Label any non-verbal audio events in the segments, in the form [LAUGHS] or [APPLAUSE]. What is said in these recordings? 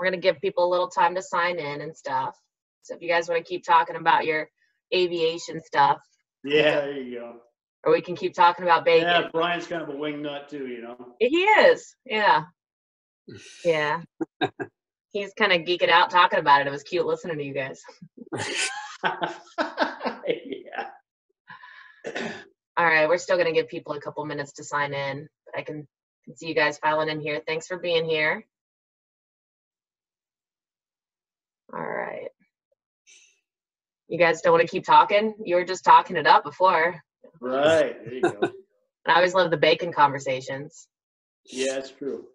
we're gonna give people a little time to sign in and stuff. So if you guys want to keep talking about your aviation stuff, Yeah, there you go. or we can keep talking about bacon. Yeah, Bryan's kind of a wing nut too, you know. He is. Yeah. Yeah. [LAUGHS] He's kind of geeking out talking about it. It was cute listening to you guys. yeah. [LAUGHS] All right, we're still gonna give people a couple minutes to sign in, but I can, can see you guys filing in here. Thanks for being here. All right. You guys don't want to keep talking? You were just talking it up before. Right. There you go. [LAUGHS] I always love the bacon conversations. Yeah, it's true.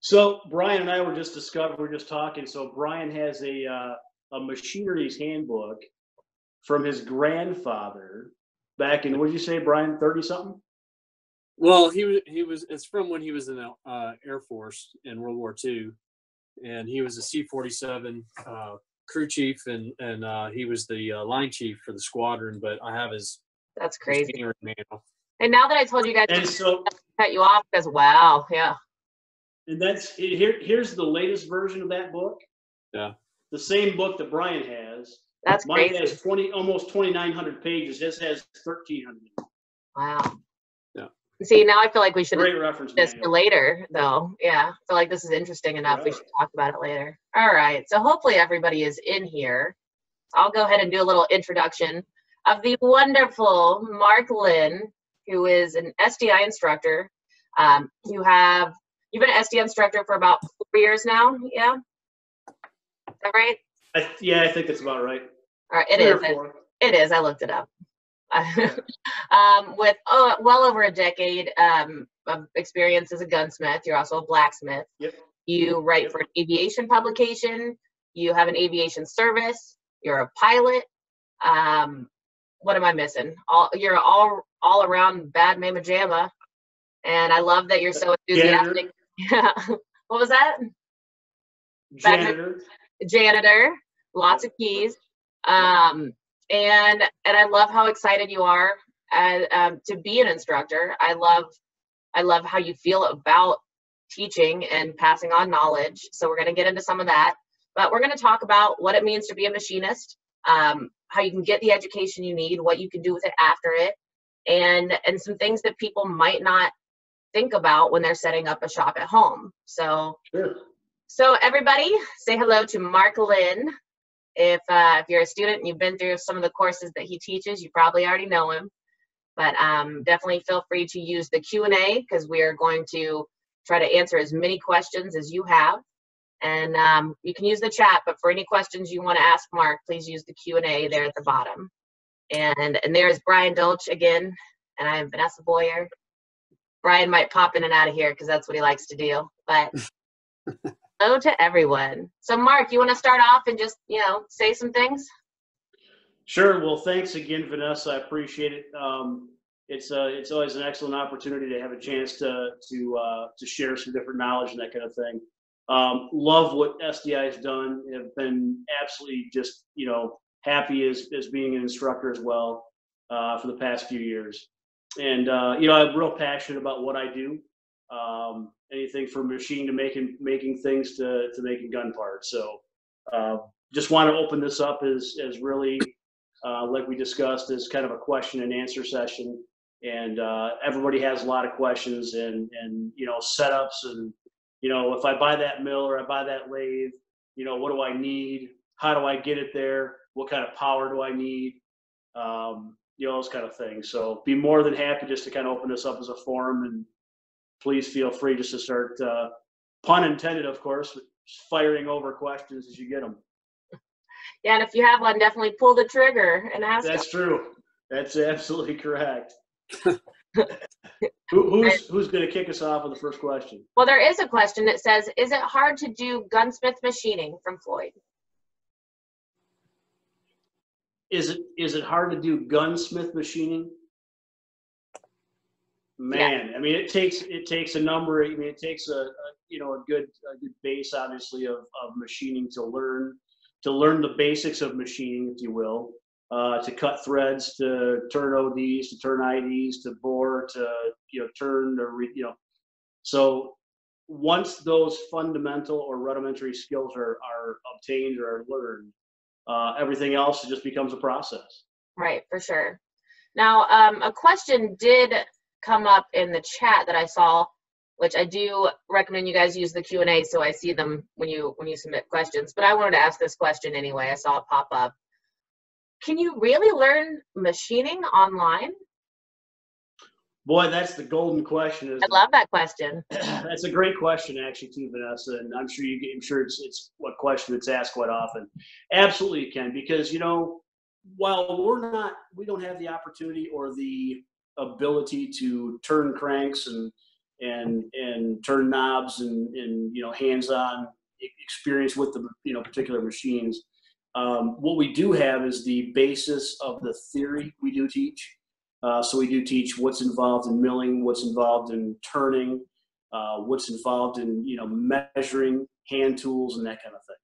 So Bryan and I were just discovered. We are just talking. So Bryan has a uh, a machinery's handbook from his grandfather back in. What did you say, Bryan? Thirty something. Well, he was he was it's from when he was in the uh, Air Force in World War II, and he was a C forty seven uh, crew chief, and and uh, he was the uh, line chief for the squadron. But I have his That's crazy. machinery manual. And now that I told you guys And to so, cut you off, because wow, yeah. and that's here. Here's the latest version of that book. Yeah. The same book that Bryan has. That's Mine crazy. has twenty, almost twenty nine hundred pages. His has thirteen hundred. Wow. See, now I feel like we should Great reference this for later, though. Yeah, I feel like this is interesting enough. We should talk about it later. All right. So hopefully everybody is in here. I'll go ahead and do a little introduction of the wonderful Mark Lynn, who is an SDI instructor. Um, you have you've been an SDI instructor for about four years now. Yeah. Is that right? I, yeah, I think that's about right. All right. It is. It-. It is. I looked it up. [LAUGHS] um, with oh, well over a decade um, of experience as a gunsmith, you're also a blacksmith. Yep. You write Yep. for an aviation publication. You have an aviation service. You're a pilot. Um, what am I missing? All you're all all around bad mama jamma, and I love that you're so enthusiastic. Yeah. [LAUGHS] what was that? Janitor. janitor, lots of keys, um, and and I love how excited you are uh, um, to be an instructor. I love I love how you feel about teaching and passing on knowledge. So we're going to get into some of that, but we're going to talk about what it means to be a machinist, um, how you can get the education you need, what you can do with it after it, and and some things that people might not think about when they're setting up a shop at home. So Sure. so everybody, say hello to Mark Lynn. If uh, if you're a student and you've been through some of the courses that he teaches, you probably already know him. But um, definitely feel free to use the Q and A because we are going to try to answer as many questions as you have. And um, you can use the chat, but for any questions you want to ask Mark, please use the Q and A there at the bottom. And and there's Bryan Dolch again, and I'm Vanessa Boyer. Bryan might pop in and out of here because that's what he likes to do. But [LAUGHS] hello to everyone. So, Mark, you want to start off and just, you know, say some things? Sure. Well, thanks again, Vanessa. I appreciate it. Um, it's uh, it's always an excellent opportunity to have a chance to to uh, to share some different knowledge and that kind of thing. Um, love what SDI has done. Have been absolutely just you know happy as as being an instructor as well uh, for the past few years. And uh, you know I'm real passionate about what I do. Um, anything from machine to making making things to to making gun parts. So uh, just want to open this up as as really uh, like we discussed, is kind of a question and answer session. And uh, everybody has a lot of questions and and you know setups and you know if I buy that mill or I buy that lathe, you know what do I need? How do I get it there? What kind of power do I need? Um, you know those kind of things. So be more than happy just to kind of open this up as a forum and please feel free just to start uh, pun intended, of course, firing over questions as you get them. Yeah, and if you have one, definitely pull the trigger and ask. That's true. That's absolutely correct. [LAUGHS] Who, who's who's going to kick us off with the first question? Well, there is a question that says, "Is it hard to do gunsmith machining?" From Floyd. Is it is it hard to do gunsmith machining? Man, I mean, it takes it takes a number. I mean, it takes a, a you know a good a good base, obviously, of of machining to learn to learn the basics of machining, if you will. Uh, to cut threads, to turn ODs, to turn IDs, to bore, to you know turn, to re, you know. So once those fundamental or rudimentary skills are, are obtained or are learned, uh, everything else just becomes a process. Right, for sure. Now, um, a question did come up in the chat that I saw, which I do recommend you guys use the Q and A so I see them when you when you submit questions. But I wanted to ask this question anyway. I saw it pop up. Can you really learn machining online? Boy, that's the golden question. Is I love that question. [CLEARS THROAT] that's a great question, actually, too, Vanessa. And I'm sure you. I'm sure it's it's what question that's asked quite often. Absolutely, you can because you know, while we're not, we don't have the opportunity or the ability to turn cranks and and and turn knobs and and you know hands-on experience with the you know particular machines. Um, what we do have is the basis of the theory we do teach. Uh, so we do teach what's involved in milling, what's involved in turning, uh, what's involved in you know measuring, hand tools, and that kind of thing,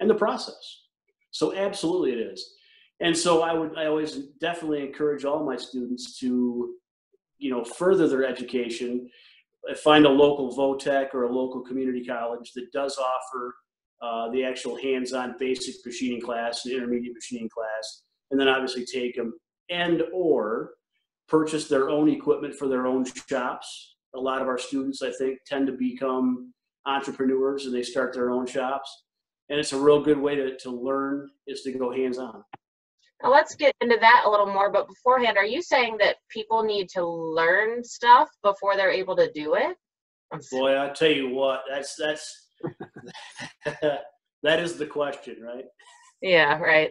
and the process. So absolutely it is. And so I would I always definitely encourage all my students to you know further their education, uh, find a local VOTEC or a local community college that does offer uh, the actual hands-on basic machining class and intermediate machining class, and then obviously take them and or purchase their own equipment for their own shops. A lot of our students, I think, tend to become entrepreneurs and they start their own shops. And it's a real good way to, to learn is to go hands-on. Now let's get into that a little more. But beforehand, are you saying that people need to learn stuff before they're able to do it? Boy, I tell you what, that's that's [LAUGHS] that is the question, right? Yeah, right.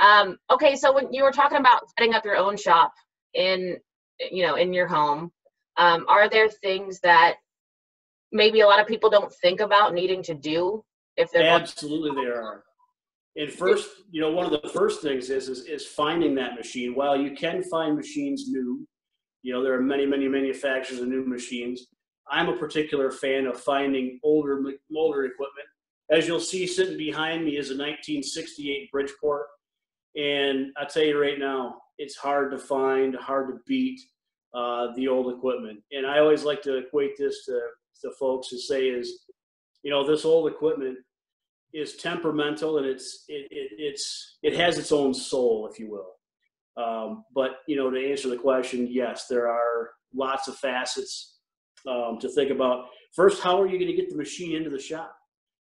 Um, okay, so when you were talking about setting up your own shop in, you know, in your home, um, are there things that maybe a lot of people don't think about needing to do if they're Absolutely, there are. And first, you know, one of the first things is, is is finding that machine. While you can find machines new, you know, there are many, many manufacturers of new machines. I'm a particular fan of finding older older equipment. As you'll see, sitting behind me is a 1968 Bridgeport, and I tell you right now, it's hard to find, hard to beat uh, the old equipment. And I always like to equate this to to folks to say is, you know, this old equipment is temperamental and it's it, it it's it has its own soul, if you will. Um, but you know, to answer the question, yes, there are lots of facets um, to think about. First, how are you going to get the machine into the shop?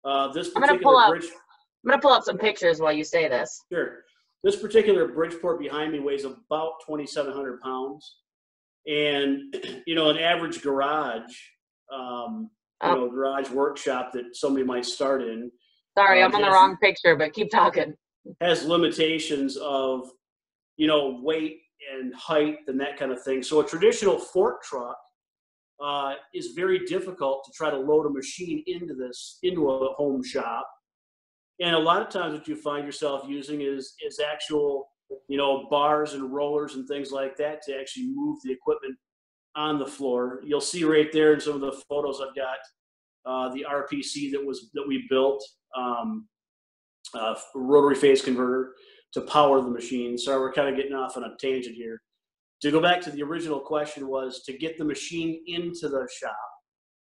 Uh, this I'm gonna particular pull up- bridge, I'm gonna pull up some pictures while you say this. Sure. This particular Bridgeport behind me weighs about 2,700 pounds. And, [CLEARS THROAT] you know, an average garage, um, you Oh. know, garage workshop that somebody might start in Sorry, Uh, I'm on the wrong picture, but keep talking. has limitations of, you know, weight and height and that kind of thing. So a traditional fork truck uh, is very difficult to try to load a machine into this into a home shop. And a lot of times, what you find yourself using is is actual, you know, bars and rollers and things like that to actually move the equipment on the floor. You'll see right there in some of the photos I've got uh, the RPC that was that we built. Um, uh, rotary phase converter to power the machine. Sorry, we're kind of getting off on a tangent here. To go back to the original question was to get the machine into the shop.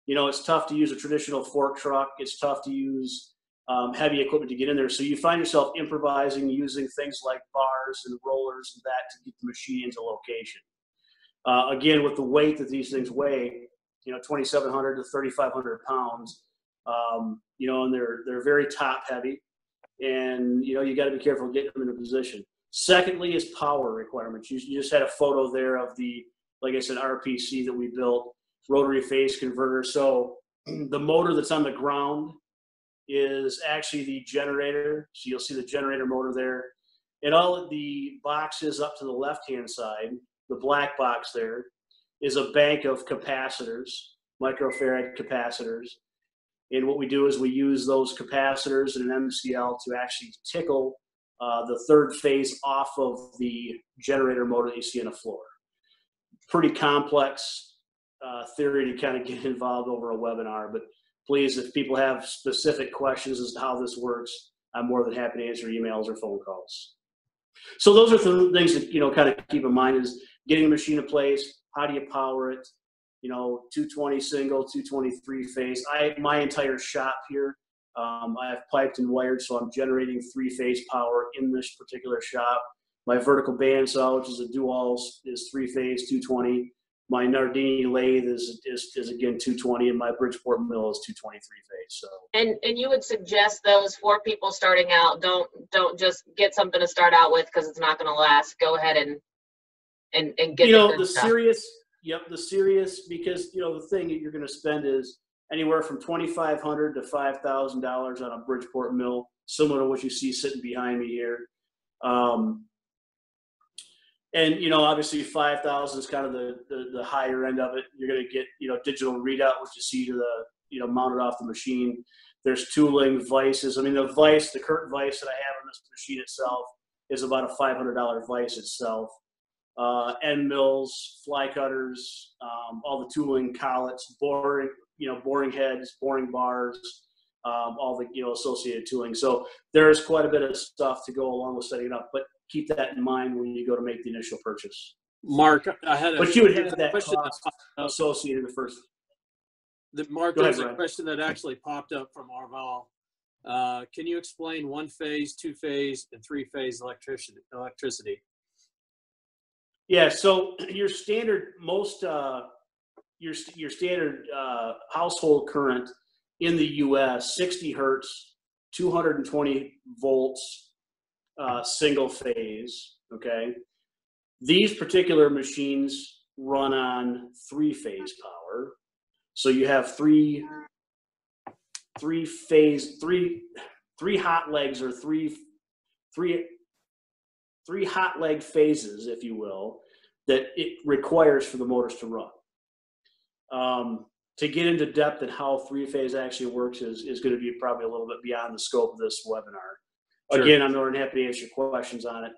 You know, it's tough to use a traditional fork truck. It's tough to use um, heavy equipment to get in there. So you find yourself improvising using things like bars and rollers and that to get the machine into location. Uh, again, with the weight that these things weigh, you know, 2,700 to 3,500 pounds, um, you know, and they're they're very top heavy and you know you got to be careful getting them in a position. Secondly, is power requirements. You, you just had a photo there of the, like I said, RPC that we built, rotary phase converter. So [CLEARS THROAT] the motor that's on the ground is actually the generator. So you'll see the generator motor there, and all of the boxes up to the left-hand side, the black box there, is a bank of capacitors, microfarad capacitors. And what we do is we use those capacitors and an MCL to actually tickle uh, the third phase off of the generator motor that you see on the floor. Pretty complex uh, theory to kind of get [LAUGHS] involved over a webinar, but please, if people have specific questions as to how this works, I'm more than happy to answer emails or phone calls. So those are the things that you know kind of keep in mind is getting the machine in place. How do you power it? you know, 220 single, 223 phase. I my entire shop here, um, I have piped and wired, so I'm generating three phase power in this particular shop. My vertical bandsaw, which is a dual, is three phase, 220. My Nardini lathe is, is, is again 220, and my Bridgeport mill is 223 phase. So And and you would suggest those for people starting out, don't don't just get something to start out with because it's not going to last. Go ahead and and and get you know good the serious yep the serious because you know the thing that you're going to spend is anywhere from 2500 to 5000 dollars on a bridgeport mill similar to what you see sitting behind me here. Um, and you know obviously 5000 is kind of the, the the higher end of it. You're going to get you know digital readout which you see to the you know mounted off the machine. There's tooling vices. I mean the vice the current vice that i have on this machine itself is about a $500 vice itself uh, end mills, fly cutters, um, all the tooling, collets, boring, you know, boring heads, boring bars, um, all the you know associated tooling. So there's quite a bit of stuff to go along with setting it up, but keep that in mind when you go to make the initial purchase. Mark, I had a, But you would have that question associated with first. The, Mark, there's a question that actually popped up from Arval. Uh, can you explain one phase, two phase, and three phase electricity? Electricity. Yeah, so [CLEARS THROAT] your standard most uh, your your standard uh, household current in the U.S. 60 hertz, 220 volts, uh, single phase. Okay, these particular machines run on three phase power, so you have three three phase three three hot legs or three three three hot leg phases, if you will, that it requires for the motors to run. Um, to get into depth and how three phase actually works is, is going to be probably a little bit beyond the scope of this webinar. Sure. Again, I'm more than happy to answer questions on it.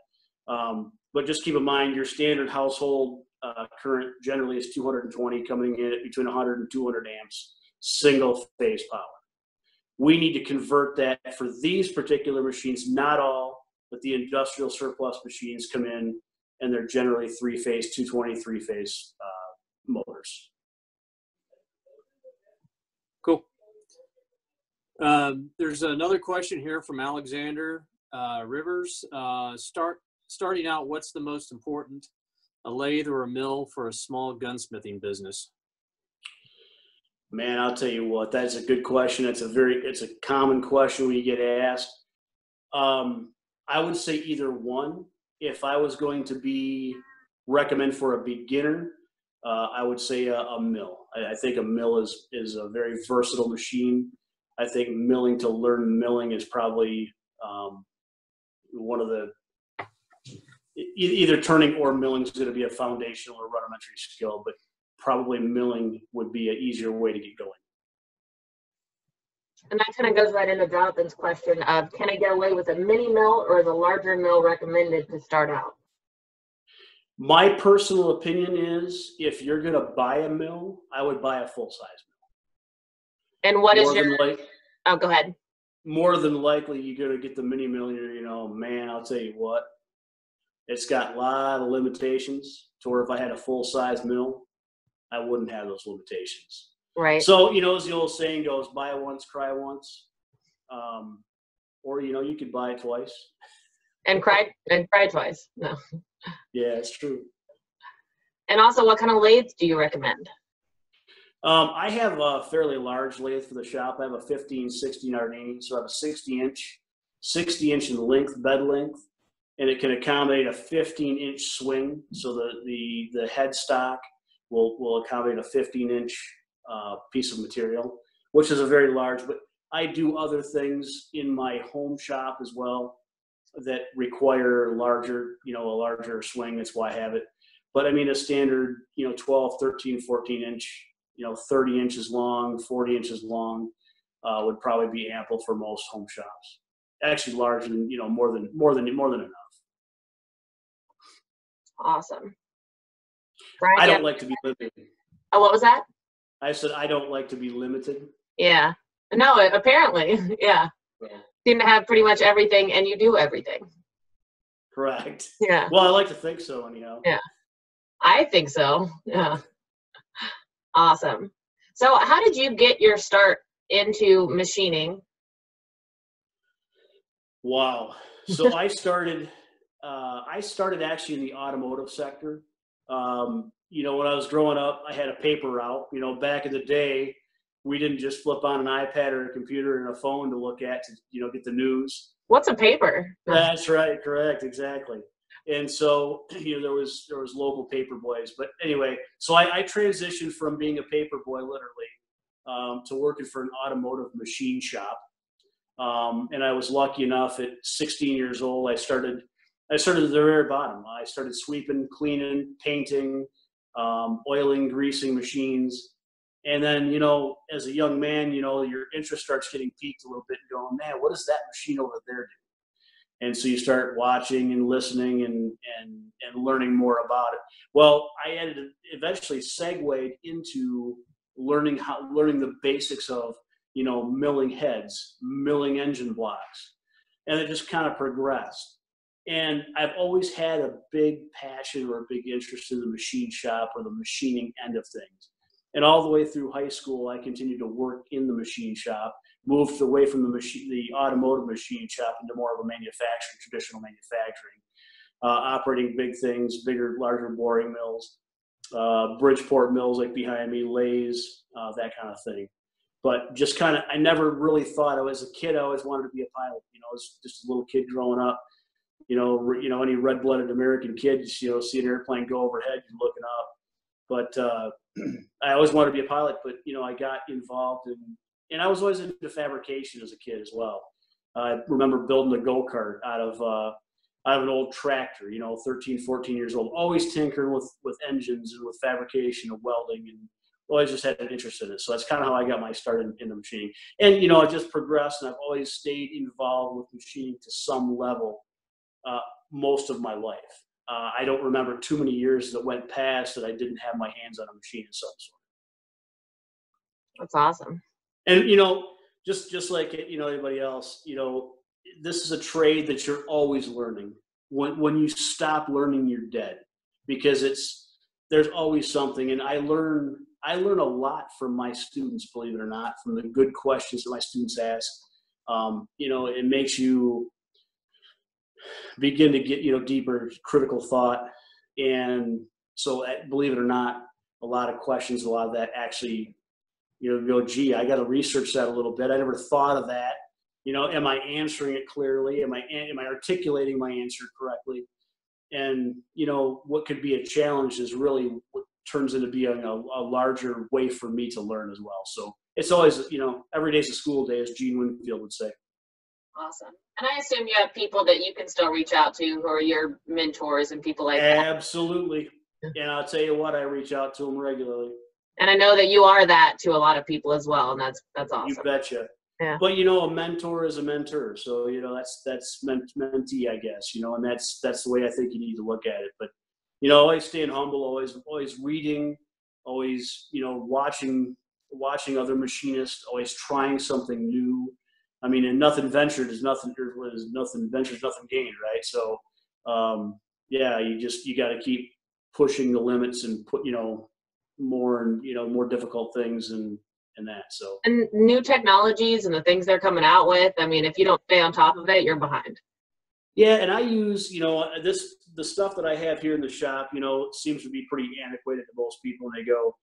Um, but just keep in mind your standard household uh, current generally is 220 coming in at between 100 and 200 amps, single phase power. We need to convert that for these particular machines, not all, but the industrial surplus machines come in and they're generally three phase, 220 three phase uh, motors. Cool. Um, there's another question here from Alexander uh, Rivers. Uh, start starting out. What's the most important, a lathe or a mill for a small gunsmithing business? Man, I'll tell you what, that's a good question. It's a very, it's a common question we get asked. Um, I would say either one. If I was going to be recommend for a beginner, uh, I would say a, a mill. I, I think a mill is is a very versatile machine. I think milling to learn milling is probably um, one of the either turning or milling is going to be a foundational or rudimentary skill, but probably milling would be an easier way to get going. And that kind of goes right into Jonathan's question of can I get away with a mini mill or is a larger mill recommended to start out? My personal opinion is if you're going to buy a mill, I would buy a full size And what mill. is More your? like, Oh, go ahead. more than likely you're going to get the mini mill. and You're, you know, man, I'll tell you what, it's got a lot of limitations. To where if I had a full size mill, I wouldn't have those limitations. Right. So you know, as the old saying goes, buy once, cry once. Um, or you know, you could buy it twice. and cry and cry twice. No. Yeah, it's true. And also, what kind of lathes do you recommend? Um, I have a fairly large lathe for the shop. I have a 15, 16 Nardini, so I have a 60 inch, 60 inch in length, bed length, and it can accommodate a 15 inch swing. So the the the headstock will will accommodate a 15 inch uh, piece of material, which is a very large. But I do other things in my home shop as well that require larger, you know, a larger swing. That's why I have it. But I mean, a standard, you know, 12, 13, 14 inch you know, 30 inches long, 40 inches long, uh, would probably be ample for most home shops. Actually, larger than you know, more than more than more than enough. Awesome. Bryan, I don't like to be limited. Oh, what was that? I said I don't like to be limited. Yeah. No, apparently, [LAUGHS] yeah. Yeah. Seem to have pretty much everything, and you do everything. Correct. Yeah. Well, I like to think so, anyhow. Yeah. I think so. Yeah. [LAUGHS] Awesome. So, how did you get your start into machining? Wow. So [LAUGHS] I started, uh, I started actually in the automotive sector. Um, you know, when I was growing up, I had a paper route. You know, back in the day, we didn't just flip on an iPad or a computer and a phone to look at to, you know, get the news. What's a paper? That's right, correct, exactly. And so, [CLEARS THROAT] you know, there was there was local paper boys. But anyway, so I, I transitioned from being a paper boy, literally, um, to working for an automotive machine shop. Um, and I was lucky enough at 16 years old, I started I started at the very bottom. I started sweeping, cleaning, painting, um, oiling, greasing machines. And then, you know, as a young man, you know, your interest starts getting piqued a little bit and going, man, what does that machine over there do? And so you start watching and listening and, and, and learning more about it. Well, I ended eventually segued into learning how, learning the basics of, you know, milling heads, milling engine blocks. And it just kind of progressed. And I've always had a big passion or a big interest in the machine shop or the machining end of things. And all the way through high school, I continued to work in the machine shop, moved away from the machine, the automotive machine shop into more of a manufacturing, traditional manufacturing, uh, operating big things, bigger, larger boring mills, uh, Bridgeport mills like behind me, lathes, uh, that kind of thing. But just kind of, I never really thought. I was a kid. I always wanted to be a pilot. You know, was just a little kid growing up. You know, re, you know, any red-blooded American kid, you know, see an airplane go overhead, you're looking up. But uh, [CLEARS THROAT] I always wanted to be a pilot, but you know, I got involved in, and I was always into fabrication as a kid as well. I remember building a go kart out of uh, out of an old tractor. You know, 13, 14 years old, always tinkering with with engines and with fabrication and welding, and always just had an interest in it. So that's kind of how I got my start in, in the machining. And you know, I just progressed, and I've always stayed involved with machining to some level uh, most of my life. Uh, I don't remember too many years that went past that I didn't have my hands on a machine of some sort. That's awesome. And you know, just just like you know anybody else, you know, this is a trade that you're always learning. When when you stop learning, you're dead because it's there's always something. And I learn I learn a lot from my students, believe it or not, from the good questions that my students ask. Um, you know, it makes you begin to get you know deeper critical thought. And so eh, believe it or not a lot of questions a lot of that actually you know go gee i got to research that a little bit. I never thought of that. You know am i answering it clearly? Am i am i articulating my answer correctly? And you know what could be a challenge is really what turns into being a, a larger way for me to learn as well. So it's always you know every day's a school day as gene winfield would say Awesome. And I assume you have people that you can still reach out to who are your mentors and people like that. Absolutely. And I'll tell you what, I reach out to them regularly. And I know that you are that to a lot of people as well, and that's that's awesome. You betcha. Yeah. But you know, a mentor is a mentor, so you know that's that's ment- mentee, I guess. You know, and that's that's the way I think you need to look at it. But you know, always staying humble, always always reading, always you know watching watching other machinists, always trying something new I mean, and nothing ventured is nothing is nothing ventured, nothing gained, right? So, um, yeah, you just you got to keep pushing the limits and put you know more and you know more difficult things and and that. So and new technologies and the things they're coming out with. I mean, if you don't stay on top of it, you're behind. Yeah, and I use you know this the stuff that I have here in the shop. You know, seems to be pretty antiquated to most people, and they go,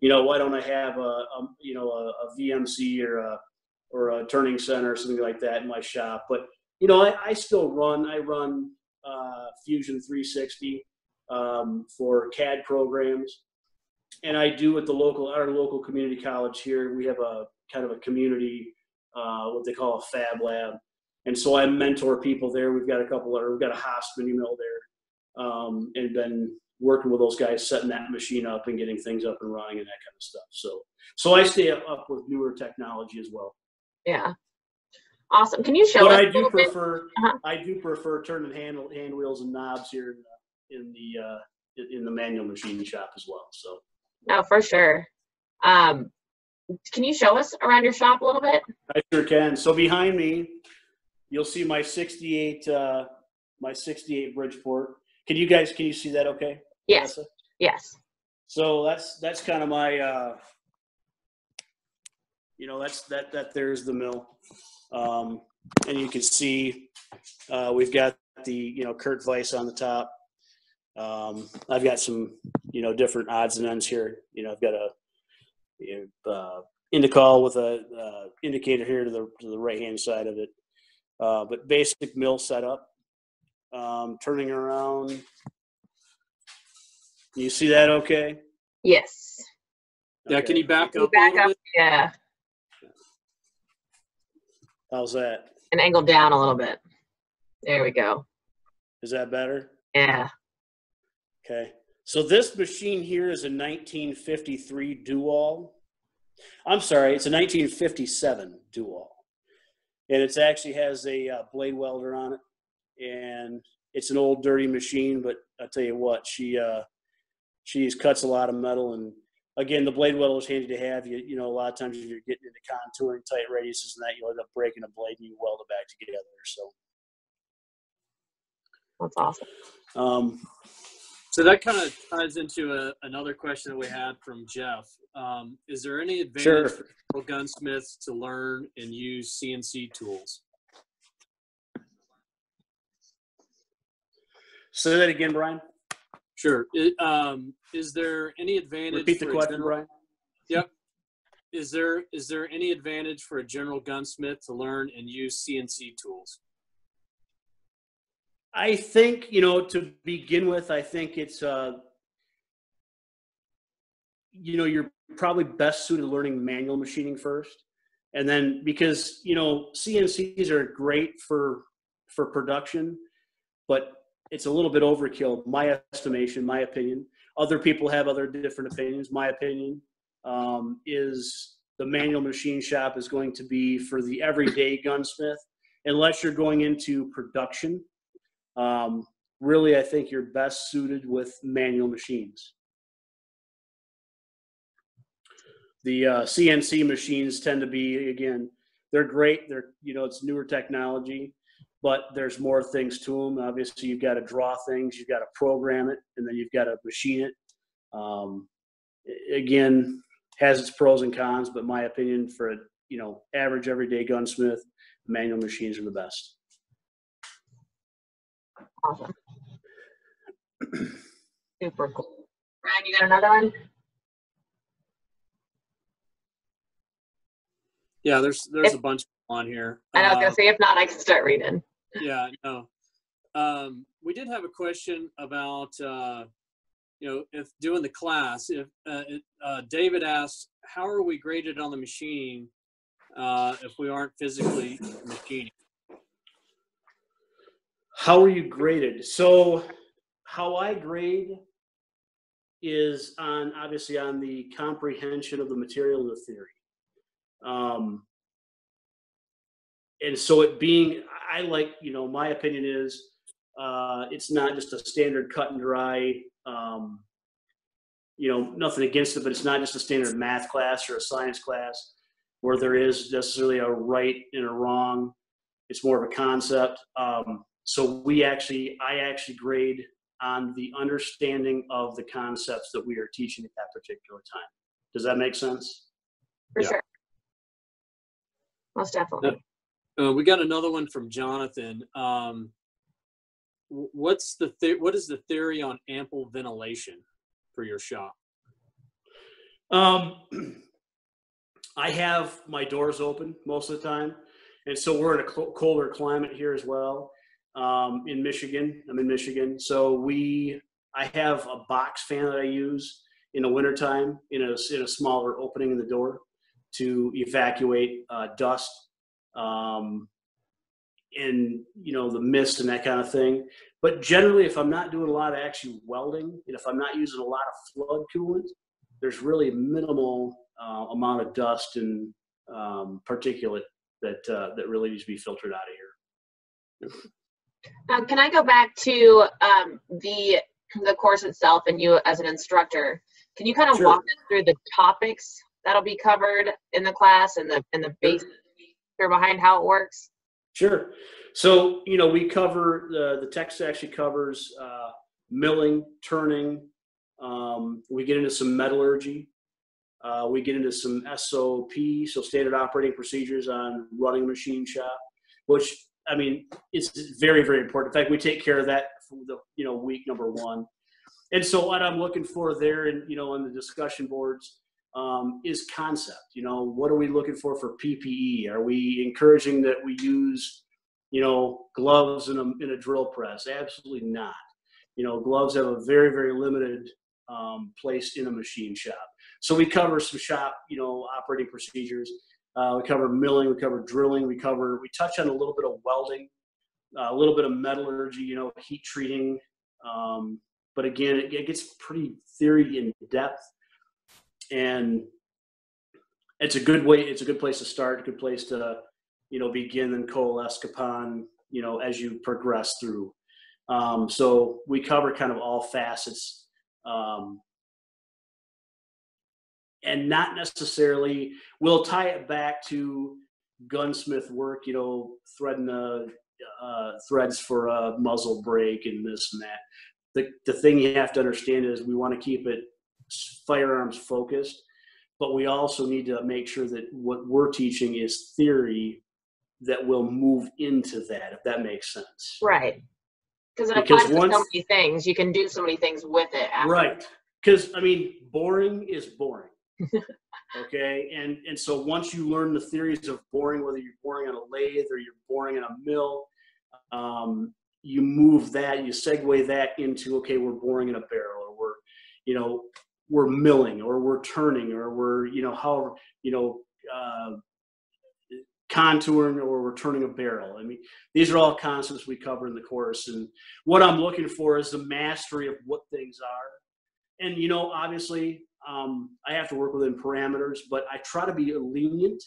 you know, why don't I have a, a you know a, a VMC or a or a turning center or something like that in my shop. But you know, I, I still run. I run uh, Fusion 360 um, for CAD programs, and I do at the local our local community college here. We have a kind of a community uh, what they call a fab lab, and so I mentor people there. We've got a couple, or we've got a mini mill there, um, and been working with those guys, setting that machine up and getting things up and running and that kind of stuff. So, so I stay up with newer technology as well. Yeah. Awesome. Can you show but us? I do prefer Uh-huh. I do prefer turning hand hand wheels and knobs here in the in the, uh, in- the manual machine shop as well. So No, for sure. Um, can you show us around your shop a little bit? I sure can. So behind me, you'll see my 68 uh, my 68 Bridgeport. Can you guys can you see that? Okay. Yes. Melissa? Yes. So that's that's kind of my, uh, you know, that's that that there's the mill, um, and you can see uh, we've got the you know Kurt vise on the top. Um, I've got some you know different odds and ends here. You know, I've got a you know, uh, indicol with a uh, indicator here to the to the right hand side of it. Uh, but basic mill setup. Um, turning around. You see that okay? Yes. Yeah, can you back Can you up a back little up? Yeah. How's that? And angle down a little bit. There we go. Is that better? Yeah. Okay. So this machine here is a 1953 Dual. I'm sorry, it's a 1957 Dual. And it actually has a uh, blade welder on it. And it's an old dirty machine, but I'll tell you what, she uh, she cuts a lot of metal. And again, the blade welder is handy to have. You you know, a lot of times if you're getting into contouring tight radiuses and that, you'll end up breaking a blade and you weld it back together. So That's awesome. um, So that kind of ties into a, another question that we had from Jeff. Um, is there any advantage Sure. for gunsmiths to learn and use CNC tools? say that again, Bryan. Sure. It, um, is there any advantage? Repeat the for a question, general- Bryan. Is there is there any advantage for a general gunsmith to learn and use CNC tools? I think you know to begin with, I think it's uh, you know you're probably best suited to learning manual machining first, and then because you know CNCs are great for for production, but it's a little bit overkill, my estimation, my opinion. Other people have other different opinions. My opinion um, is the manual machine shop is going to be for the everyday gunsmith, unless you're going into production um, really, I think you're best suited with manual machines. The uh, CNC machines tend to be, again, they're great. They're, you know, it's newer technology, but there's more things to them. Obviously, you've got to draw things, you've got to program it, and then you've got to machine it. Um, again, has its pros and cons, but my opinion for a, you know, average everyday gunsmith, manual machines are the best. Awesome. [CLEARS THROAT] Super cool. Bryan, you got another one? Yeah, there's there's If- a bunch on here. And I was Uh, gonna say if not, I can start reading. yeah, no. Um, we did have a question about, uh, you know, if doing the class, if uh, it, uh, David asked, how are we graded on the machine uh, if we aren't physically machining? How are you graded? So, how I grade is on obviously on the comprehension of the material and the theory. Um, and so, it being, I like, you know, my opinion is uh, it's not just a standard cut and dry, um, you know, nothing against it, but it's not just a standard math class or a science class where there is necessarily a right and a wrong. It's more of a concept. Um, so we actually, I actually grade on the understanding of the concepts that we are teaching at that particular time. Does that make sense? For Yeah. sure. Most definitely. Uh, we got another one from Jonathan. Um, what's the, what is the theory on ample ventilation for your shop? Um, [CLEARS THROAT] I have my doors open most of the time, and so we're in a cl- colder climate here as well. Um, in Michigan, I'm in Michigan, so we I have a box fan that I use in the wintertime in a in a smaller opening in the door to evacuate uh, dust um, and you know the mist and that kind of thing. But generally, if I'm not doing a lot of actually welding, and if I'm not using a lot of flood coolant, there's really minimal uh, amount of dust and um, particulate that uh, that really needs to be filtered out of here. Um, can I go back to um, the the course itself and you as an instructor? Can you kind of Sure. walk us through the topics that'll be covered in the class and the and the basics here behind how it works? Sure. So you know we cover the the text actually covers uh, milling, turning, Um, we get into some metallurgy. Uh, we get into some SOP, so standard operating procedures on running a machine shop, which I mean, it's very, very important. In fact, we take care of that for the you know week number one. And so what I'm looking for there, and you know, on the discussion boards, um, is concept. You know, what are we looking for for PPE? Are we encouraging that we use, you know, gloves in a in a drill press? Absolutely not. You know, gloves have a very, very limited um, place in a machine shop. So we cover some shop, you know, operating procedures. Uh, we cover milling, we cover drilling, we cover, we touch on a little bit of welding, uh, a little bit of metallurgy, you know, heat treating. Um, but again, it, it gets pretty theory in depth, and it's a good way. It's a good place to start. A good place to, you know, begin and coalesce upon, you know, as you progress through. Um, so we cover kind of all facets um, and not necessarily we'll tie it back to gunsmith work you know threading the uh, threads for a muzzle brake and this and that the, the thing you have to understand is we want to keep it firearms focused but we also need to make sure that what we're teaching is theory that will move into that if that makes sense Right. Because it applies to so many things. You can do so many things with it. after. Right. Because I mean, boring is boring. [LAUGHS] okay, and and so once you learn the theories of boring, whether you're boring on a lathe or you're boring in a mill, um, you move that, you segue that into okay, we're boring in a barrel, or we're, you know, we're milling, or we're turning, or we're, you know, however, you know, uh, contouring, or we're turning a barrel. I mean, these are all concepts we cover in the course, and what I'm looking for is the mastery of what things are. And you know, obviously, um, I have to work within parameters, but I try to be lenient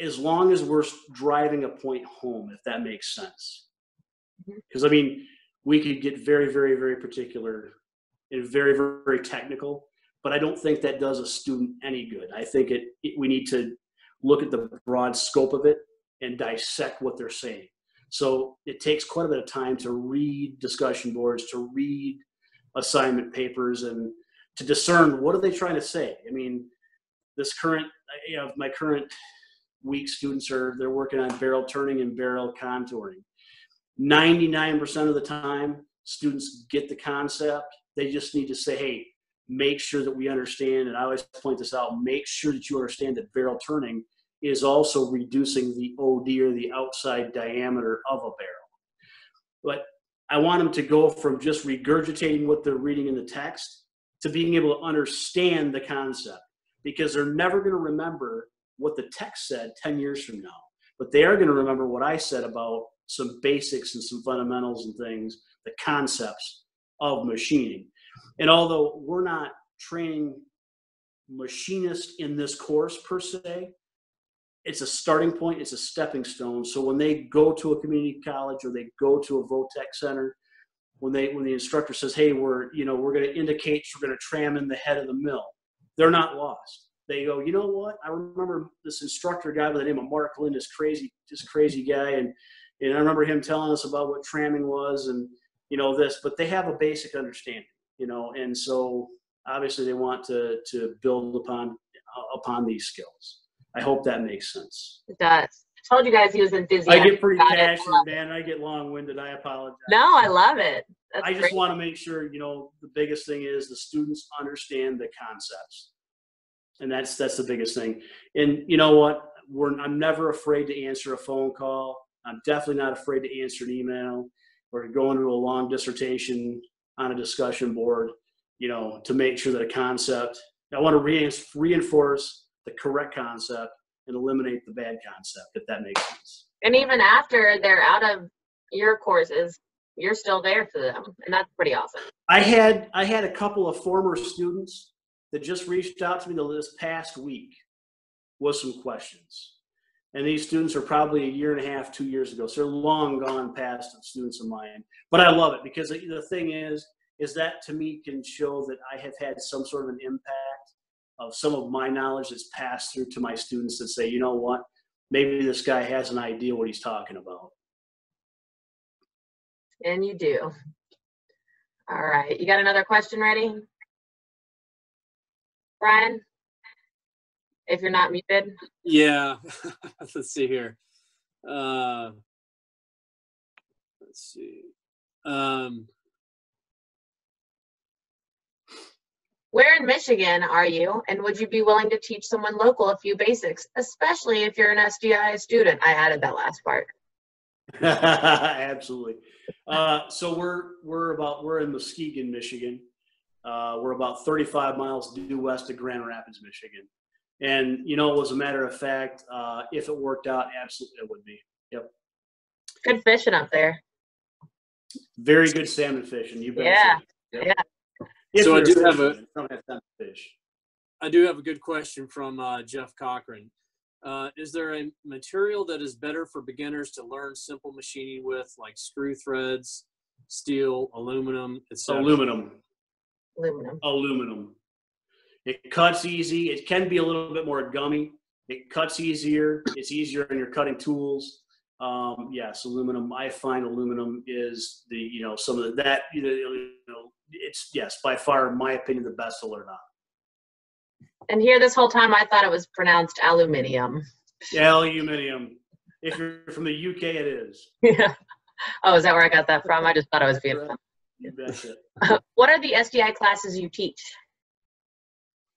as long as we're driving a point home, if that makes sense. Because I mean, we could get very, very, very particular and very, very, technical, but I don't think that does a student any good. I think it, it we need to look at the broad scope of it and dissect what they're saying. So it takes quite a bit of time to read discussion boards, to read assignment papers, and to discern what are they trying to say. I mean, this current, you know, my current week students are they're working on barrel turning and barrel contouring. 99% of the time, students get the concept. They just need to say, hey, make sure that we understand, and I always point this out, make sure that you understand that barrel turning is also reducing the OD or the outside diameter of a barrel. But I want them to go from just regurgitating what they're reading in the text to being able to understand the concept because they're never going to remember what the text said 10 years from now. But they are going to remember what I said about some basics and some fundamentals and things, the concepts of machining. And although we're not training machinists in this course per se, it's a starting point, it's a stepping stone. So when they go to a community college or they go to a VOTEC center, when they when the instructor says, "Hey, we're you know we're going to indicate we're going to tram in the head of the mill," they're not lost. They go, you know what? I remember this instructor guy by the name of Mark Lynn, this crazy, this crazy guy, and and I remember him telling us about what tramming was and you know this, but they have a basic understanding, you know, and so obviously they want to to build upon uh, upon these skills. I hope that makes sense. It does. I told you guys he was enthusiastic. I get pretty passionate, man. I get long-winded. I apologize. No, I love it. That's I just great. want to make sure, you know, the biggest thing is the students understand the concepts. And that's that's the biggest thing. And you know what? We're I'm never afraid to answer a phone call. I'm definitely not afraid to answer an email or to go into a long dissertation on a discussion board, you know, to make sure that a concept I want to re- reinforce the correct concept and eliminate the bad concept, if that makes sense. And even after they're out of your courses, you're still there for them, and that's pretty awesome. I had I had a couple of former students that just reached out to me the this past week with some questions. And these students are probably a year and a half, two years ago. So they're long gone past students of mine. But I love it because the thing is, is that to me can show that I have had some sort of an impact of some of my knowledge that's passed through to my students that say, you know what, maybe this guy has an idea what he's talking about. And you do. All right, you got another question ready? Bryan? If you're not muted, Yeah. [LAUGHS] let's see here. Uh, let's see. Um, where in Michigan are you? And would you be willing to teach someone local a few basics, especially if you're an SDI student? I added that last part. [LAUGHS] Absolutely. Uh, so we're we're about we're in Muskegon, Michigan. Uh, we're about 35 miles due west of Grand Rapids, Michigan. And you know, as a matter of fact, uh, if it worked out, absolutely it would be. Yep. Good fishing up there. Very good salmon fishing. You bet. Yeah, Yep. yeah. If So I do have a- don't have time to fish. I do have a good question from uh, Jeff Cochran. Uh, is there a material that is better for beginners to learn simple machining with, like screw threads, steel, aluminum, etc.? Aluminum. Aluminum. aluminum. It cuts easy. It can be a little bit more gummy. It cuts easier. It's easier on your cutting tools. Um, yes, aluminum. I find aluminum is the you know some of the, that you know, it's yes by far in my opinion the best learn on. And here this whole time I thought it was pronounced aluminium. Aluminium. If you're from the UK, it is. Yeah. Oh, is that where I got that from? I just thought I was being fun. You betcha. [LAUGHS] What are the SDI classes you teach?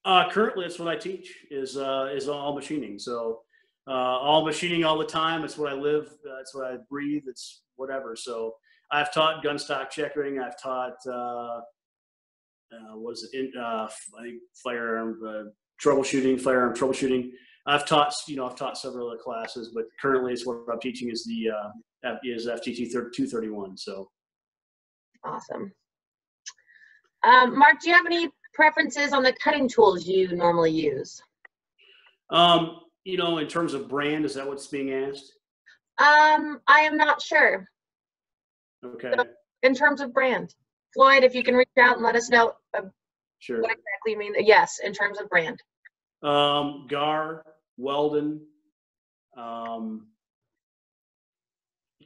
Uh, currently, that's what I teach is uh, is all machining. So uh, all machining all the time. It's what I live. Uh, it's what I breathe. It's whatever. So I've taught gun stock checkering. I've taught uh, uh, what is it? In, uh, I think firearm uh, troubleshooting, firearm troubleshooting. I've taught you know I've taught several other classes, but currently it's what I'm teaching is the uh, is FTT 231. So Awesome. Um, Mark, do you have any preferences on the cutting tools you normally use? um, you know in terms of brand, is that what's being asked? Um, I am not sure Okay, in terms of brand. Floyd, if you can reach out and let us know uh, sure. what exactly you mean. Yes, in terms of brand. Um, Garr, Weldon, um,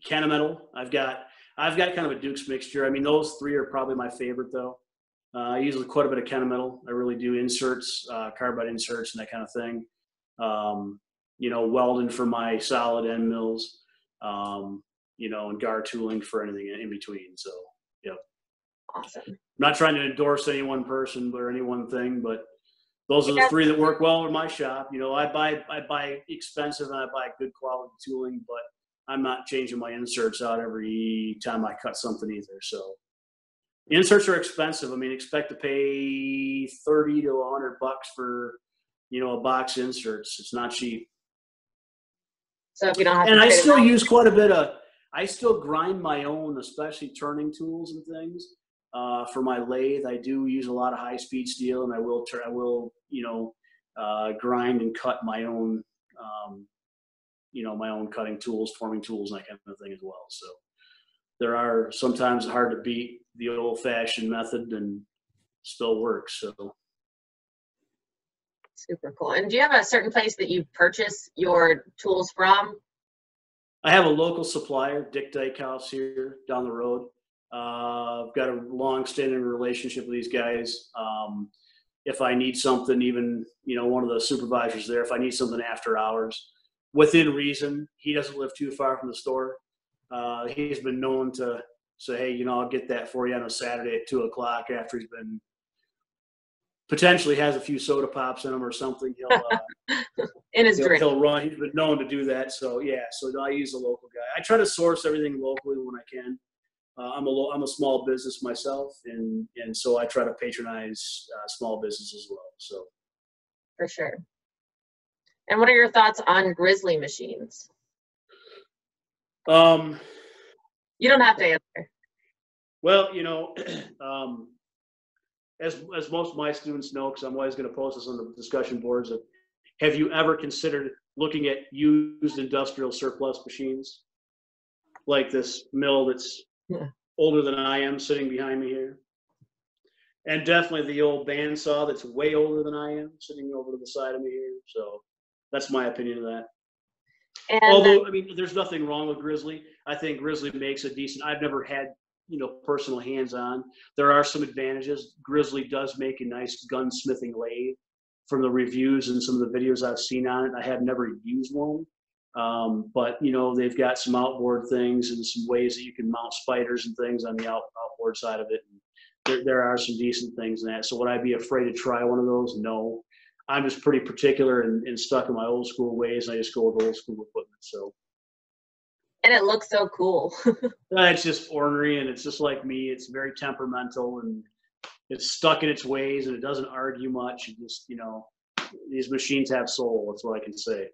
Kennametal. I've got I've got kind of a Duke's mixture. I mean, those three are probably my favorite though. Uh, I use quite a bit of Kennametal. I really do inserts, uh, carbide inserts, and that kind of thing. Um, you know, Weldon for my solid end mills. Um, you know, and Garr tooling for anything in between. So yeah. Awesome. I'm not trying to endorse any one person or any one thing, but those are the three that work well in my shop. You know, I buy I buy expensive and I buy good quality tooling, but I'm not changing my inserts out every time I cut something either. So inserts are expensive. I mean, expect to pay thirty to hundred bucks for you know a box inserts. It's not cheap. So if you don't have And I still use quite a bit of. I still grind my own, especially turning tools and things. Uh, for my lathe, I do use a lot of high speed steel, and I will turn. I will, you know, uh, grind and cut my own, um, you know, my own cutting tools, forming tools, and that kind of thing as well. So there are sometimes hard to beat the old fashioned method, and still works. So Super cool. And do you have a certain place that you purchase your tools from? I have a local supplier, Dick Dyke House here down the road. Uh, I've got a long-standing relationship with these guys. Um, if I need something, even you know one of the supervisors there, if I need something after hours, within reason, he doesn't live too far from the store. Uh, he's been known to say, "Hey, you know, I'll get that for you on a Saturday at two o'clock after he's been potentially has a few soda pops in him or something." He'll uh, [LAUGHS] In his he'll, drink. he'll run. He's been known to do that. So yeah, so I use a local guy. I try to source everything locally when I can. Uh, I'm a lo- I'm a small business myself, and and so I try to patronize uh, small business as well. So For sure. And what are your thoughts on Grizzly machines? Um, You don't have to answer. well, you know, [CLEARS THROAT] um, as as most of my students know, because I'm always going to post this on the discussion boards. Of, have you ever considered looking at used industrial surplus machines, like this mill that's Yeah. older than I am, sitting behind me here? And definitely the old bandsaw that's way older than I am, sitting over to the side of me here. So that's my opinion of that. And Although, I mean, there's nothing wrong with Grizzly. I think Grizzly makes a decent. I've never had you know, personal hands-on. There are some advantages. Grizzly does make a nice gunsmithing lathe. From the reviews and some of the videos I've seen on it, I have never used one. Um, but you know, they've got some outboard things and some ways that you can mount spiders and things on the out, outboard side of it. And there, there are some decent things in that. So would I be afraid to try one of those? No. I'm just pretty particular and, and stuck in my old school ways. I just go with old school equipment. So And it looks so cool. [LAUGHS] it's just ornery and it's just like me. It's very temperamental and it's stuck in its ways and it doesn't argue much. It just, you know, these machines have soul. That's what I can say.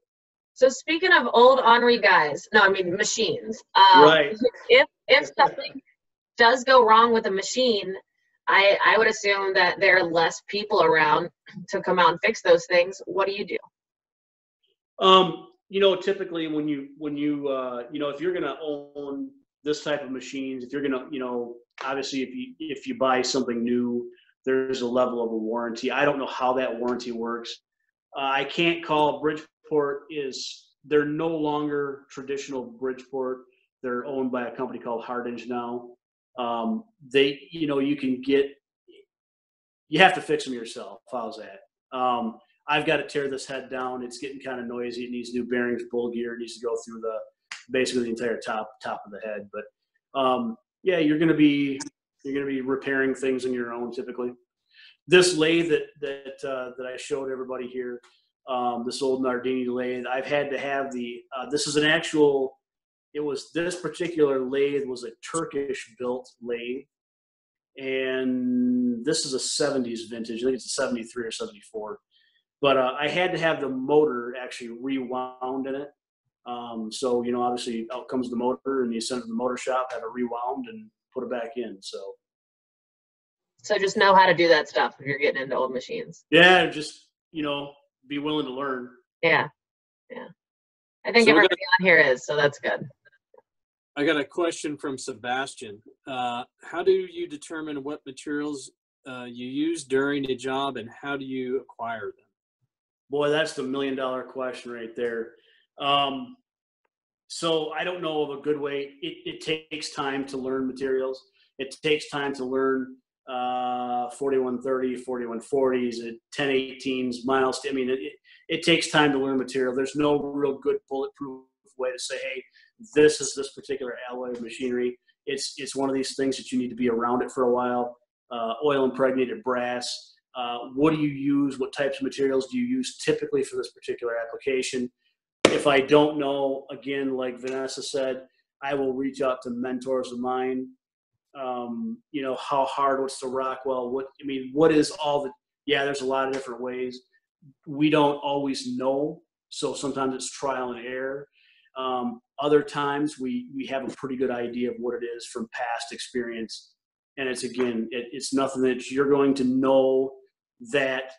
So speaking of old ornery guys, no, I mean machines. Um, Right. [LAUGHS] If if something does go wrong with a machine, I I would assume that there are less people around to come out and fix those things. What do you do? Um, you know, typically when you when you uh, you know if you're gonna own this type of machines, if you're gonna you know obviously if you if you buy something new, there's a level of a warranty. I don't know how that warranty works. Uh, I can't call Bridgeport is they're no longer traditional Bridgeport. They're owned by a company called Hardinge now. Um, they you know you can get you have to fix them yourself. How's that? Um, I've got to tear this head down. It's getting kind of noisy. It needs new bearings, bull gear. It needs to go through the basically the entire top top of the head. But um, yeah, you're going to be you're going to be repairing things on your own typically. This lathe that that uh, that I showed everybody here, um, this old Nardini lathe, I've had to have the. Uh, this is an actual. It was this particular lathe was a Turkish built lathe, and this is a 70s vintage. I think it's a 73 or 74 but uh, I had to have the motor actually rewound in it. Um, so you know, obviously, out comes the motor, and you send it to the motor shop, have it rewound, and put it back in. So So just know how to do that stuff if you're getting into old machines. yeah, just you know, be willing to learn. Yeah, yeah. I think So we're everybody on here is, so that's good. I got a question from Sebastian. Uh, how do you determine what materials uh, you use during a job and how do you acquire them? Boy, that's the million dollar question right there. Um, so I don't know of a good way. It, it takes time to learn materials. It takes time to learn uh, 4130, 4140s, 1018s, miles. I mean, it, it takes time to learn material. There's no real good bulletproof way to say, hey, this is this particular alloy of machinery. It's it's one of these things that you need to be around it for a while. Uh, oil impregnated brass. Uh, what do you use? What types of materials do you use typically for this particular application? If I don't know, again, like Vanessa said, I will reach out to mentors of mine. Um, you know, how hard? What's the rock? Well, what I mean, what is all the? Yeah, there's a lot of different ways. We don't always know, so sometimes it's trial and error. Um, other times we we have a pretty good idea of what it is from past experience, and it's again, it, it's nothing that you're going to know that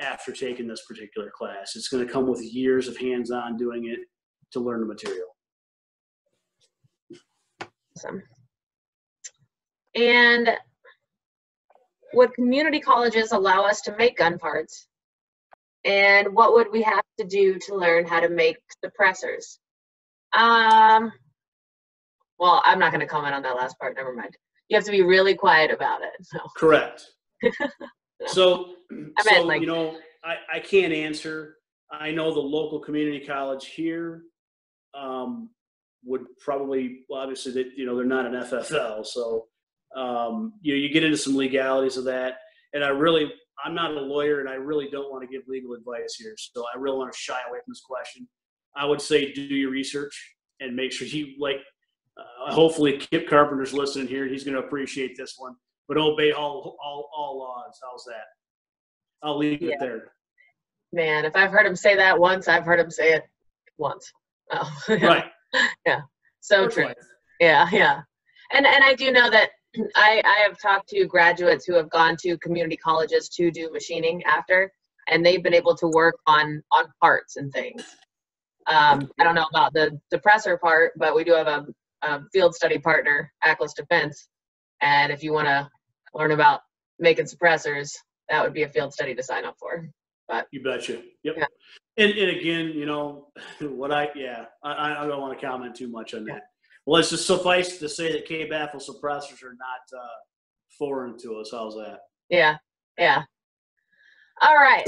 after taking this particular class. It's going to come with years of hands-on doing it to learn the material. Awesome. And would community colleges allow us to make gun parts? And what would we have to do to learn how to make suppressors? Um, well, I'm not going to comment on that last part. Never mind. You have to be really quiet about it. So, Correct. [LAUGHS] so, I so like- you know, I, I can't answer. I know the local community college here um, would probably, well, obviously, that you know they're not an FFL, so um, you know you get into some legalities of that. And I really, I'm not a lawyer, and I really don't want to give legal advice here, so I really want to shy away from this question. I would say do your research and make sure you like. Uh, hopefully, Kip Carpenter's listening here; he's going to appreciate this one. But obey all all all laws. How's that? I'll leave Yeah. it there. man, if I've heard him say that once, I've heard him say it once. Oh, [LAUGHS] Right. Yeah. So That's true. right. Yeah, yeah. And and I do know that [CLEARS THROAT] I I have talked to graduates who have gone to community colleges to do machining after, and they've been able to work on on parts and things. Um, I don't know about the suppressor part, but we do have a, a field study partner, Atlas Defense, and if you want to learn about making suppressors, that would be a field study to sign up for. But You betcha. Yep. Yeah. And, and again, you know, [LAUGHS] what I, yeah, I, I don't want to comment too much on that. Well, it's just suffice to say that K baffle suppressors are not uh, foreign to us. How's that? Yeah, yeah. All right.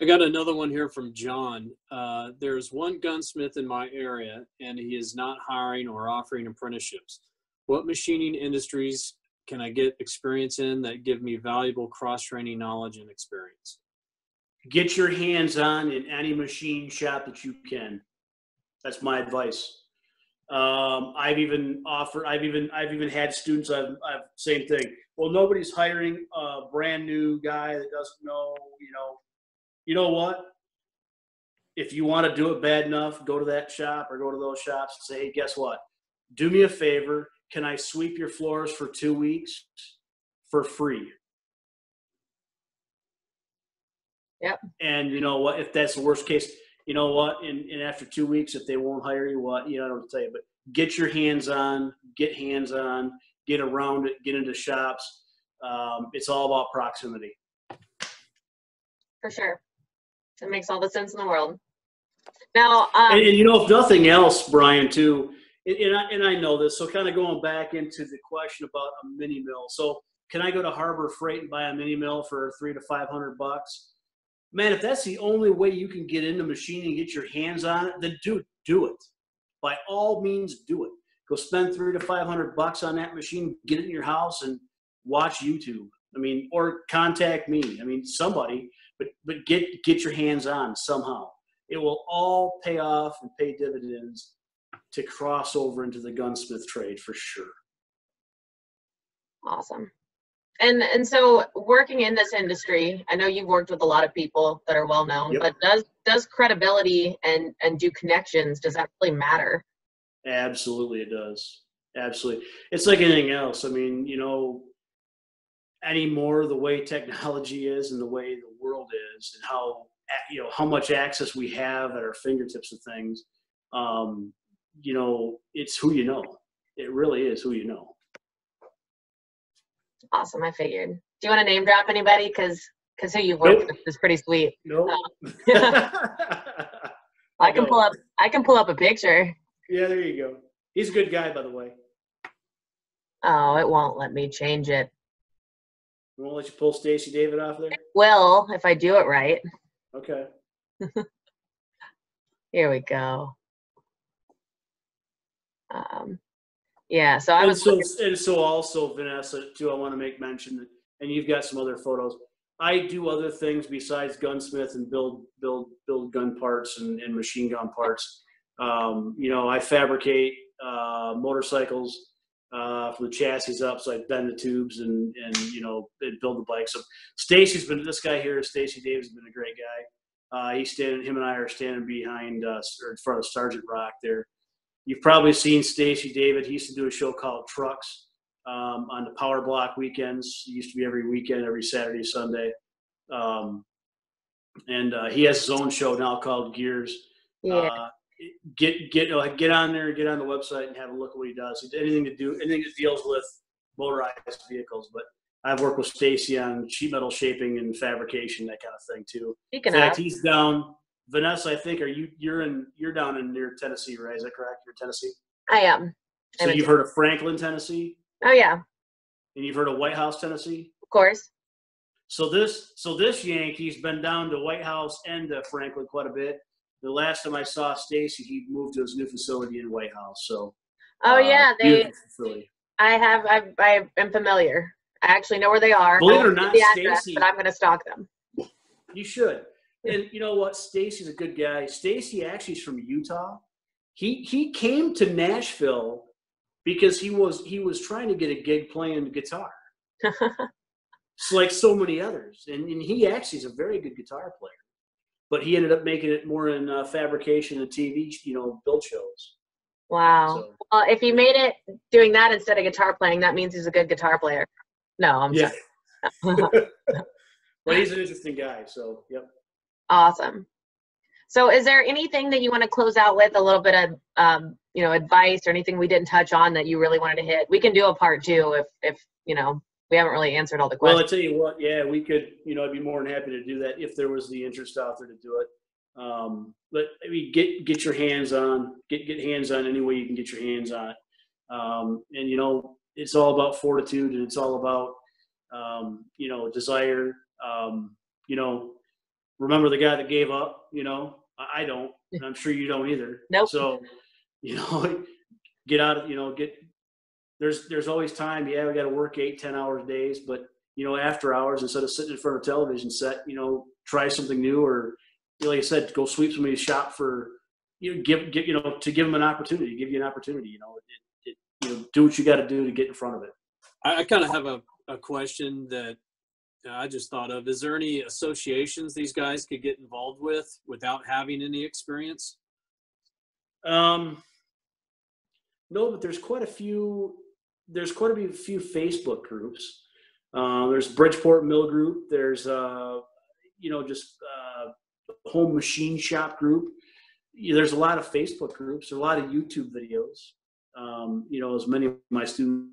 I got another one here from John. Uh, there's one gunsmith in my area, and he is not hiring or offering apprenticeships. What machining industries can I get experience in that give me valuable cross training knowledge and experience? Get your hands on in any machine shop that you can. That's my advice. Um, I've even offered. I've even. I've even had students. I've. I've same thing. Well, nobody's hiring a brand new guy that doesn't know. You know. You know what? If you want to do it bad enough, go to that shop or go to those shops and say, "Hey, guess what? Do me a favor. Can I sweep your floors for two weeks for free?" Yep. And you know what? If that's the worst case, you know what? And, and after two weeks, if they won't hire you, what you know, I don't tell you, but get your hands on, get hands on, get around it, get into shops. Um, it's all about proximity. For sure. That makes all the sense in the world. Now, um, And, and you know, if nothing else, Bryan, too, and, and, I, and I know this, so kind of going back into the question about a mini mill. So, can I go to Harbor Freight and buy a mini mill for three to five hundred bucks? Man, if that's the only way you can get into machining and get your hands on it, then do do it. By all means, do it. Go spend three to five hundred bucks on that machine, get it in your house, and watch YouTube. I mean, or contact me. I mean, somebody, but but get get your hands on somehow. It will all pay off and pay dividends to cross over into the gunsmith trade for sure. awesome. And and so working in this industry, I know you've worked with a lot of people that are well known, Yep. but does does credibility and and do connections does that really matter? Absolutely, it does. Absolutely, it's like anything else. I mean, you know, anymore the way technology is and the way the world is, and how you know how much access we have at our fingertips of things. Um, you know, it's who you know. It really is who you know. Awesome, I figured. Do you want to name drop anybody? Because because who you've worked Nope. with is pretty sweet. No. [LAUGHS] [LAUGHS] I can pull up I can pull up a picture. Yeah, there you go. He's a good guy, by the way. Oh, it won't let me change it. We won't let you pull Stacy David off there. Well, if I do it right. Okay. [LAUGHS] Here we go. Um, yeah, so I And was so, and so also Vanessa too. I want to make mention that, and you've got some other photos. I do other things besides gunsmith and build build build gun parts and, and machine gun parts. Um, you know, I fabricate uh, motorcycles uh, from the chassis up, so I bend the tubes and and you know and build the bike. So Stacy's been this guy here. Stacy David has been a great guy. Uh, he's standing. Him and I are standing behind uh, or in front of Sergeant Rock there. You've probably seen Stacy David. He used to do a show called Trucks um, on the Power Block weekends. It used to be every weekend, every Saturday, Sunday. Um, and uh, he has his own show now called Gearz. yeah, Uh, get get uh, get on there, get on the website, and have a look at what he does. Anything to do, anything that deals with motorized vehicles. But I've worked with Stacy on sheet metal shaping and fabrication, that kind of thing too. speaking In fact, he's down. Vanessa, I think, are you you're in you're down in near Tennessee, right? Is that correct? You're in Tennessee. I am. So I'm you've heard of Franklin, Tennessee, Oh yeah, and you've heard of White House, Tennessee. of course. So this so this Yankee's been down to White House and to Franklin quite a bit. The last time I saw Stacy, he moved to his new facility in White House. So Oh uh, yeah, they. I have. I I am familiar. I actually know where they are. Believe it or address, Stacy- but I'm going to stalk them. You should. And you know what? Stacy's a good guy. Stacy actually is from Utah. He he came to Nashville because he was he was trying to get a gig playing guitar. [LAUGHS] It's like so many others, and, and he actually is a very good guitar player. But he ended up making it more in uh, fabrication and TV, you know, build shows. Wow. So Well, if he made it doing that instead of guitar playing, that means he's a good guitar player. No, I'm yeah. sorry. [LAUGHS] [LAUGHS] but he's an interesting guy. So yep. Awesome. So, is there anything that you want to close out with? A little bit of, um, you know, advice or anything we didn't touch on that you really wanted to hit? We can do a part two if, if you know, we haven't really answered all the questions. Well, I tell you what, yeah, we could, you know, I'd be more than happy to do that if there was the interest out there to do it. Um, but I mean, get get your hands on, get get hands on any way you can get your hands on it. Um, and you know, it's all about fortitude and it's all about, um, you know, desire. Um, you know, remember the guy that gave up, you know, I, I don't, and I'm sure you don't either. [LAUGHS] Nope. So, you know, [LAUGHS] get out of, you know, get, there's, there's always time. Yeah. We got to work eight, ten 10 hours days, but you know, after hours, instead of sitting in front of a television set, you know, try something new or you know, like I said, go sweep somebody's shop for, you know, give, give, you know, to give them an opportunity, give you an opportunity, you know, it, it, you know, do what you got to do to get in front of it. I, I kind of have a, a question that I just thought of. Is there any associations these guys could get involved with without having any experience? Um, no, but there's quite a few. There's quite a few Facebook groups. Uh, there's Bridgeport Mill Group. There's uh, you know just uh, home machine shop group. There's a lot of Facebook groups. There's a lot of YouTube videos. Um, you know, as many of my students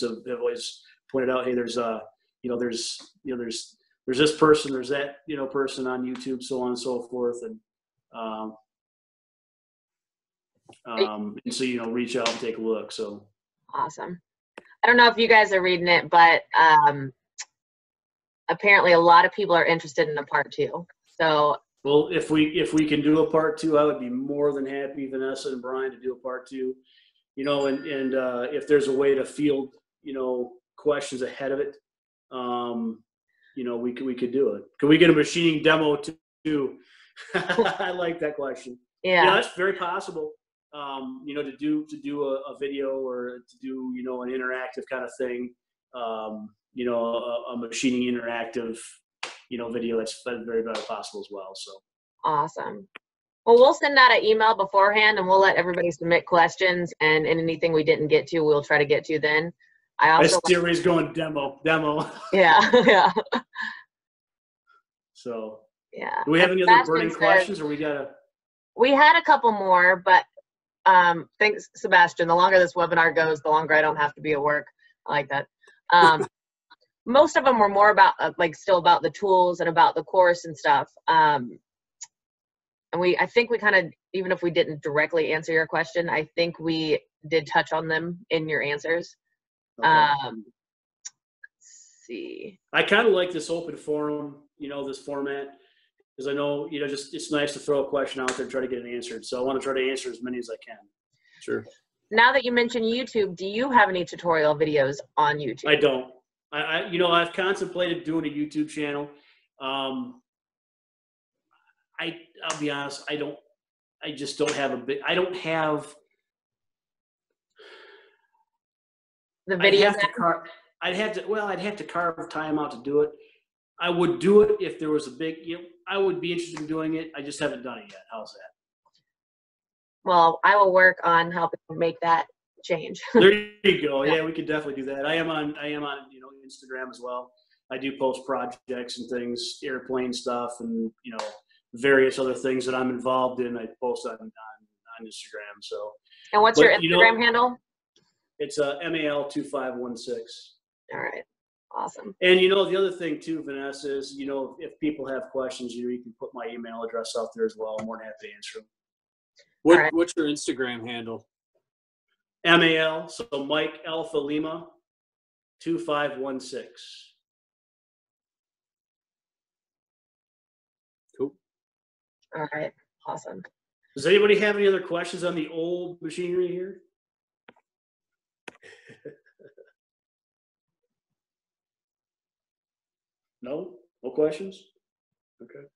have, have always pointed out, hey, there's uh, you know, there's you know, there's there's this person, there's that you know person on YouTube, so on and so forth, and um, um, and so you know, reach out and take a look. So Awesome. I don't know if you guys are reading it, but um, apparently a lot of people are interested in a part two. So Well, if we if we can do a part two, I would be more than happy, Vanessa and Bryan, to do a part two. You know, and and uh, if there's a way to field, you know, questions ahead of it, um, you know, we could we could do it. Could we get a machining demo too? [LAUGHS] I like that question. Yeah, yeah, that's very possible. Um, you know, to do to do a, a video or to do you know an interactive kind of thing. Um, you know, a, a machining interactive, you know, video that's very very possible as well. So. awesome. Well, we'll send out an email beforehand and we'll let everybody submit questions and, and anything we didn't get to, we'll try to get to then. I also, see everybody's going demo, demo. yeah, [LAUGHS] [LAUGHS] yeah, So, yeah. do we have any other burning says- questions, or we gotta? We had a couple more, but um, thanks, Sebastian. The longer this webinar goes, the longer I don't have to be at work. I like that. Um, [LAUGHS] most of them were more about, uh, like, still about the tools and about the course and stuff. Um, and we, I think we kind of, even if we didn't directly answer your question, I think we did touch on them in your answers. Okay. Um, let's see. I kind of like this open forum, you know, this format, because I know, you know, just it's nice to throw a question out there and try to get it answered. So I want to try to answer as many as I can. Sure. Now that you mentioned YouTube, do you have any tutorial videos on YouTube? I don't. I, I you know, I've contemplated doing a YouTube channel. Um, I, I'll be honest, I don't. I just don't have a big. I don't have. the I'd video have to carve. I'd have to. Well, I'd have to carve time out to do it. I would do it if there was a big. You know, I would be interested in doing it. I just haven't done it yet. How's that? well, I will work on helping make that change. [LAUGHS] There you go. Yeah, we could definitely do that. I am on. I am on. You know, Instagram as well. I do post projects and things, airplane stuff, and you know, various other things that I'm involved in. I post on on, on Instagram. So and what's But, your you know- Instagram handle? it's uh, mal two five one six. All right. Awesome. And you know, the other thing too, Vanessa, is you know, if people have questions, you know, you can put my email address out there as well. I'm more than happy to answer them. What, Alright. What's your Instagram handle? MAL, so Mike Alpha Lima, 2516. Cool. All right. Awesome. Does anybody have any other questions on the old machinery here? No? No questions? Okay.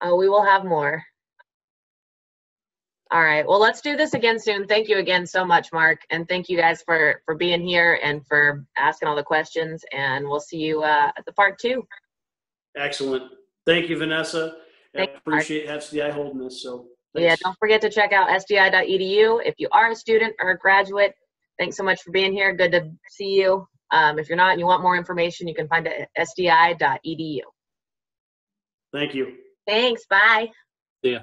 Uh, we will have more. All right. Well, let's do this again soon. Thank you again so much, Mark, and thank you guys for for being here and for asking all the questions. And we'll see you uh, at the part two. Excellent. Thank you, Vanessa. I Thank Mark. appreciate SDI holding this, so. Yeah. Don't forget to check out sdi.edu if you are a student or a graduate. Thanks so much for being here. Good to see you. Um, if you're not and you want more information, you can find it at sdi.edu. Thank you. Thanks. Bye. See ya.